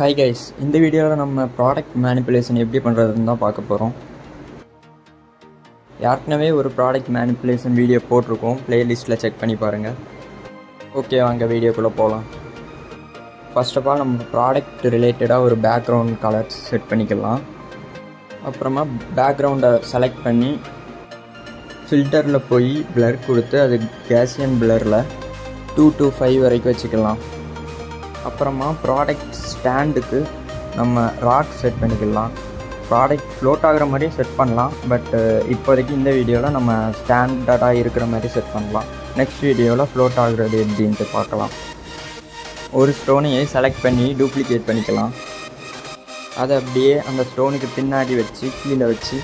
Hi guys இந்த வீடியோவில் நம்ம ப்ராடக்ட் மேனிப்புலேஷன் எப்படி பண்ணுறதுன்னு தான் பார்க்க போகிறோம் ஏற்கனவே ஒரு ப்ராடக்ட் மேனிப்புலேஷன் வீடியோ போட்டிருக்கோம். ப்ளேலிஸ்ட்டில் செக் பண்ணி பாருங்கள் ஓகே வாங்க வீடியோக்குள்ளே போகலாம் ஃபர்ஸ்ட் ஆஃப் ஆல் நம்ம ப்ராடக்ட் ரிலேட்டடாக ஒரு பேக்ரவுண்ட் கலர்ஸ் செட் பண்ணிக்கலாம். அப்புறமா பேக்ரவுண்டை செலக்ட் பண்ணி ஃபில்டரில் போய் பிளர் கொடுத்து அது கேசியன் பிளரில் டூ டு ஃபைவ் வரைக்கும் வச்சுக்கலாம். அப்புறமா ப்ராடக்ட்ஸ் ஸ்டாண்டுக்கு நம்ம ராக் செட் பண்ணிக்கலாம். ப்ராடக்ட் ஃப்ளோட் ஆகிற மாதிரியும் செட் பண்ணலாம். பட்டு இப்போதைக்கு இந்த வீடியோவில் நம்ம ஸ்டாண்டர்டாக இருக்கிற மாதிரி செட் பண்ணலாம். நெக்ஸ்ட் வீடியோவில் ஃப்ளோட் ஆகுறது எப்படின்ட்டு பார்க்கலாம். ஒரு ஸ்டோனையை செலக்ட் பண்ணி டூப்ளிகேட் பண்ணிக்கலாம். அதை அப்படியே அந்த ஸ்டோனுக்கு பின்னாடி வச்சு கீழே வச்சு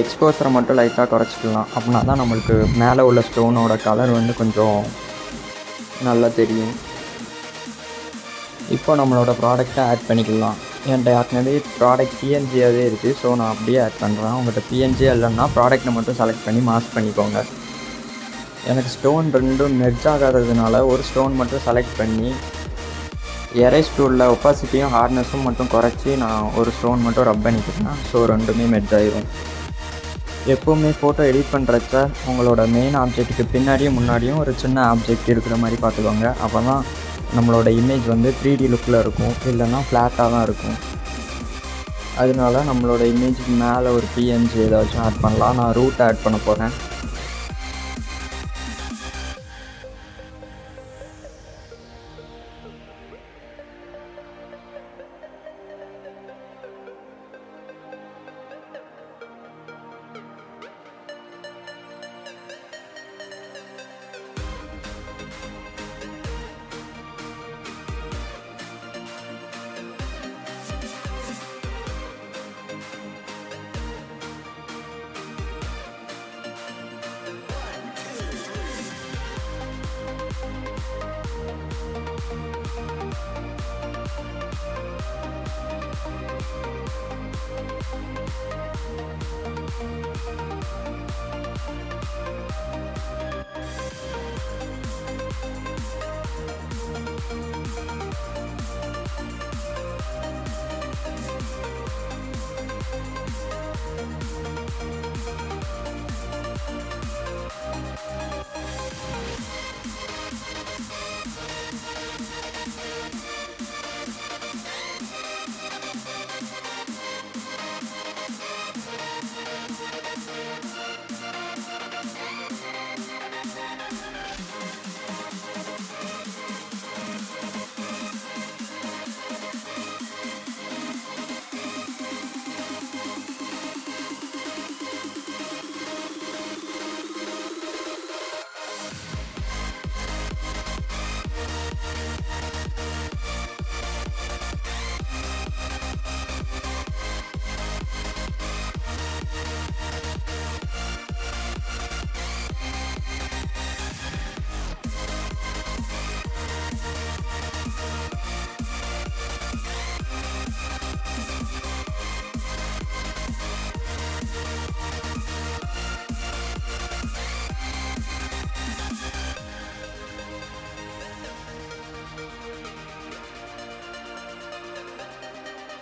எக்ஸ்போசரை மட்டும் லைட்டாக குறைச்சிக்கலாம். அப்படின்னா தான் நம்மளுக்கு மேலே உள்ள ஸ்டோனோட கலர் வந்து கொஞ்சம் நல்லா தெரியும். இப்போ நம்மளோட ப்ராடக்ட்டை ஆட் பண்ணிக்கலாம். என்கிட்ட ஏற்கனவே ப்ராடக்ட் பிஎன்ஜியாகவே இருக்குது ஸோ நான் அப்படியே ஆட் பண்ணுறேன் உங்கள்கிட்ட பிஎன்ஜி இல்லைன்னா ப்ராடக்ட்டை மட்டும் செலக்ட் பண்ணி மாஸ்க் பண்ணிக்கோங்க. எனக்கு ஸ்டோன் ரெண்டும் மெர்ஜ் ஆகாததுனால ஒரு ஸ்டோன் மட்டும் செலக்ட் பண்ணி எரேஸ் டூலில் ஒப்பாசிட்டியும் ஹார்ட்னஸும் மட்டும் குறைச்சி நான் ஒரு ஸ்டோன் மட்டும் ரப் பண்ணிக்கிறேன். ஸோ ரெண்டுமே மெர்ஜ் ஆயிரும். எப்போவுமே ஃபோட்டோ எடிட் பண்ணுறச்ச உங்களோட மெயின் ஆப்ஜெக்ட்டுக்கு பின்னாடியும் முன்னாடியும் ஒரு சின்ன ஆப்ஜெக்ட் இருக்கிற மாதிரி பார்த்துக்கோங்க. அப்போ தான் நம்மளோட இமேஜ் வந்து த்ரீ டி லுக்கில் இருக்கும். இல்லைன்னா ஃப்ளாட்டாக தான் இருக்கும். அதனால நம்மளோட இமேஜுக்கு மேலே ஒரு பிஎன்ஜி ஏதாச்சும் ஆட் பண்ணலாம். நான் ரூட் ஆட் பண்ண போகிறேன்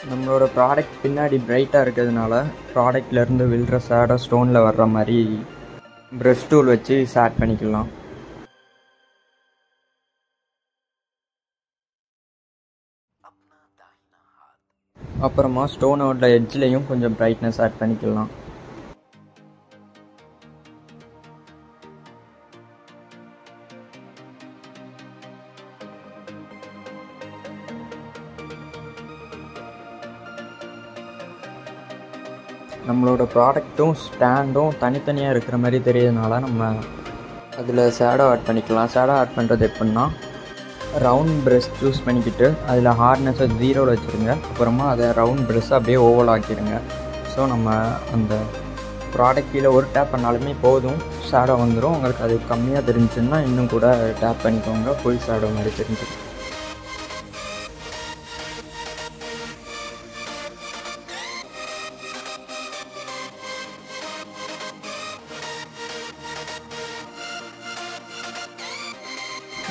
நம்மளோட ப்ராடக்ட் பின்னாடி பிரைட்டாக இருக்கிறதுனால ப்ராடக்ட்லேருந்து விழுற சேடை ஸ்டோனில் வர்ற மாதிரி ப்ரெஷ் டூல் வச்சு சேட் பண்ணிக்கலாம். அப்புறமா ஸ்டோனோட எட்ஜ்லேயும் கொஞ்சம் பிரைட்னஸ் ஆட் பண்ணிக்கலாம். நம்மளோட ப்ராடக்ட்டும் ஸ்டாண்டும் தனித்தனியாக இருக்கிற மாதிரி தெரியறதுனால நம்ம அதில் ஷேடோ ஆட் பண்ணிக்கலாம். ஷேடோ ஆட் பண்ணுறது எப்படின்னா ரவுண்ட் ப்ரெஷ் சூஸ் பண்ணிக்கிட்டு அதில் ஹார்ட்னஸை ஜீரோவில் வச்சுருங்க. அப்புறமா அதை ரவுண்ட் ப்ரெஷ் அப்படியே ஓவல் ஆக்கிடுங்க ஸோ நம்ம அந்த ப்ராடக்ட் கீழே ஒரு டேப் பண்ணாலுமே போதும். ஷேடோ வந்துடும் உங்களுக்கு அது கம்மியாக தெரிஞ்சுன்னா இன்னும் கூட டேப் பண்ணிக்கோங்க. ஃபுல் ஷேடோ மாதிரி தெரிஞ்சு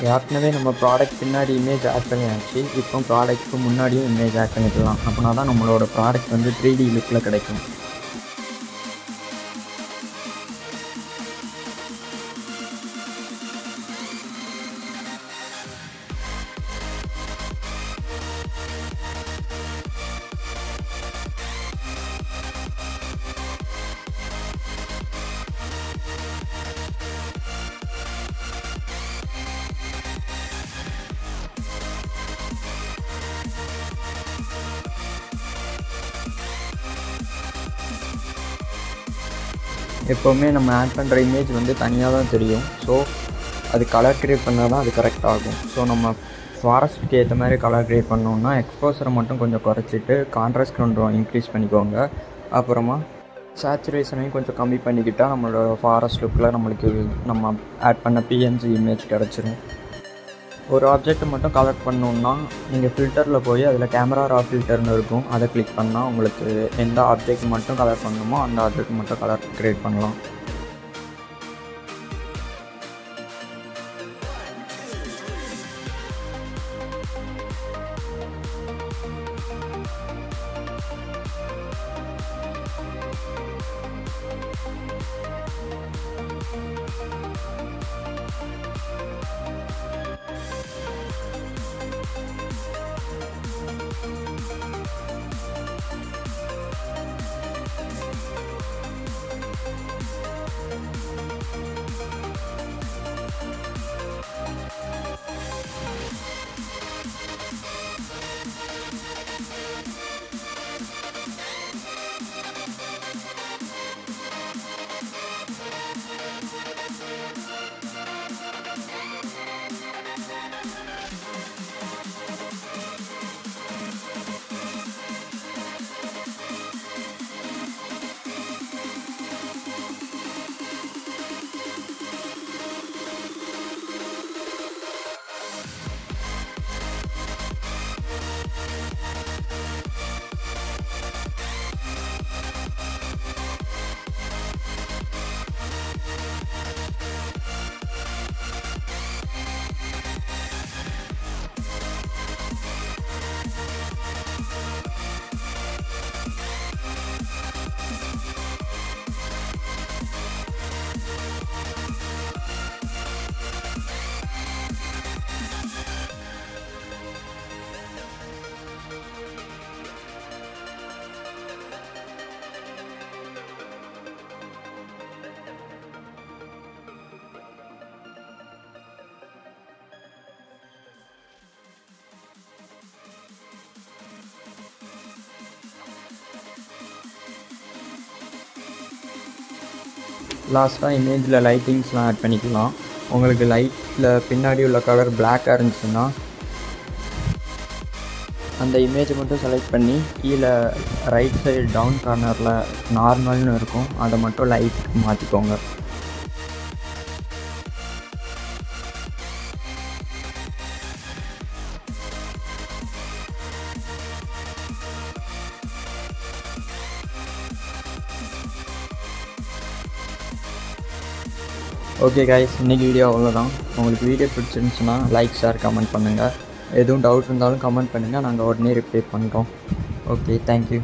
ஏற்கனவே நம்ம ப்ராடக்ட் பின்னாடி இமேஜ் ஆட் பண்ணியாச்சு. இப்போ ப்ராடக்ட்க்கு முன்னாடியும் இமேஜ் ஆட் பண்ணிக்கலாம். அப்படின்னா தான் நம்மளோட ப்ராடக்ட் வந்து த்ரீ டி லுக்கில் கிடைக்கும். எப்போவுமே நம்ம ஆட் பண்ணுற இமேஜ் வந்து தனியாக தான் தெரியும். ஸோ அது கலர் க்ரியேட் பண்ணால் தான் அது கரெக்ட் ஆகும். ஸோ நம்ம ஃபாரஸ்ட்டுக்கு ஏற்ற மாதிரி கலர் க்ரியேட் பண்ணோம்னா எக்ஸ்போசரை மட்டும் கொஞ்சம் குறைச்சிட்டு கான்ட்ராஸ்ட் கொஞ்சம் இன்க்ரீஸ் பண்ணிக்கோங்க. அப்புறமா சேச்சுரேஷனையும் கொஞ்சம் கம்மி பண்ணிக்கிட்டால் நம்மளோட ஃபாரஸ்ட் லுக்கில் நம்மளுக்கு நம்ம ஆட் பண்ண பிஎன்ஜி இமேஜ் கிடச்சிரும். ஒரு ஆப்ஜெக்ட் மட்டும் கலெக்ட் பண்ணணுன்னா நீங்கள் ஃபில்டரில் போய் அதில் கேமரா ரா ஃபில்டர்னு இருக்கும். அதை கிளிக் பண்ணால் உங்களுக்கு எந்த ஆப்ஜெக்ட் மட்டும் கலர் பண்ணணுமோ அந்த ஆப்ஜெக்ட் மட்டும் கலர் க்ரியேட் பண்ணலாம். லாஸ்ட்டாக இமேஜில் லைட்டிங்ஸ்லாம் ஆட் பண்ணிக்கலாம். உங்களுக்கு லைட்டில் பின்னாடி உள்ள கலர் பிளாக்காக இருந்துச்சுன்னா அந்த இமேஜை மட்டும் செலக்ட் பண்ணி கீழே ரைட் சைடு டவுன் கார்னரில் நார்மல்னு இருக்கும். அதை மட்டும் லைட் மாற்றிக்கோங்க ஓகே காய்ஸ் இன்றைக்கி வீடியோ அவ்வளோதான் உங்களுக்கு வீடியோ பிடிச்சிருந்துச்சுன்னா லைக் ஷேர் கமெண்ட் பண்ணுங்கள் எதுவும் டவுட் இருந்தாலும் கமெண்ட் பண்ணுங்கள் நாங்கள் உடனே ரிப்ளை பண்ணுறோம் ஓகே தேங்க்யூ